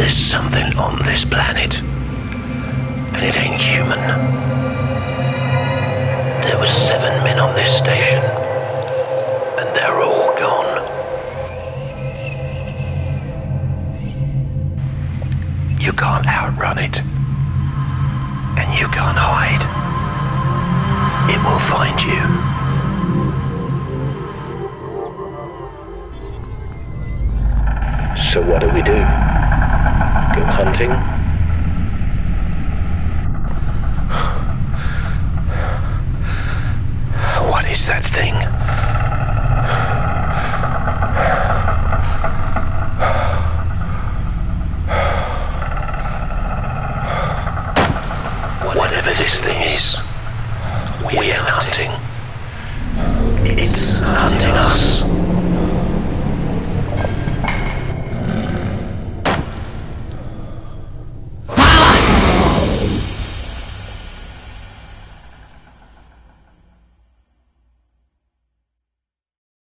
There's something on this planet, and it ain't human. There were seven men on this station, and they're all gone. You can't outrun it, and you can't hide. It will find you. So what do we do? Hunting? What is that thing? Whatever this thing is,